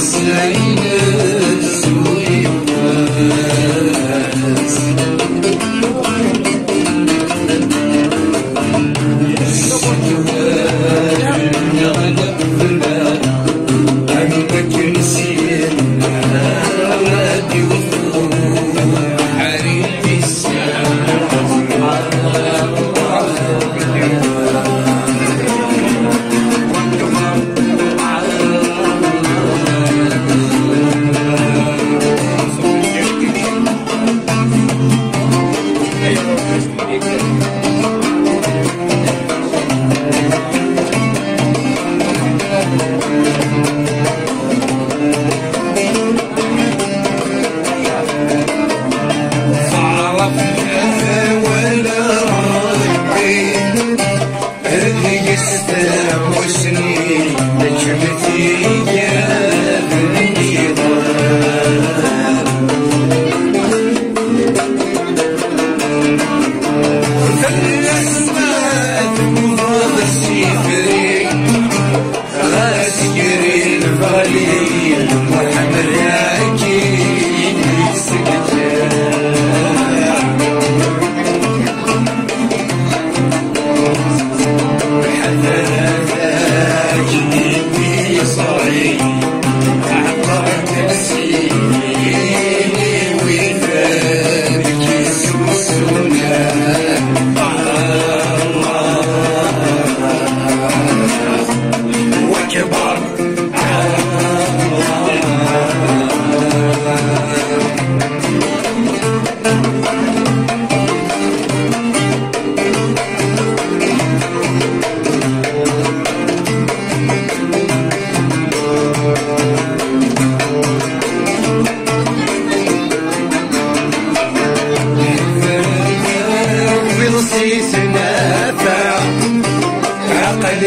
السعيد سوي الناس love.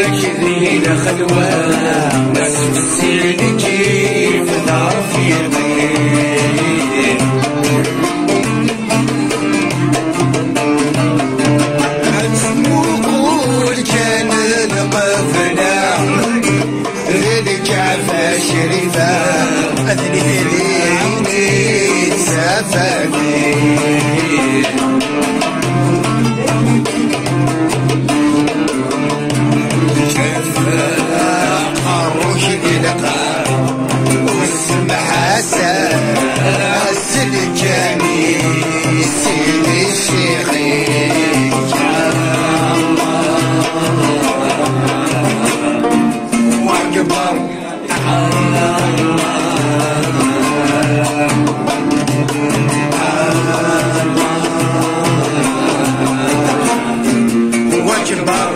عقلك ذينا خلوة ناس تسير كيف نعرف يغير قول كان القفنا الكعفة شريفة أذني لي سفني الجميل سيدي الشيخين واكبر واكبر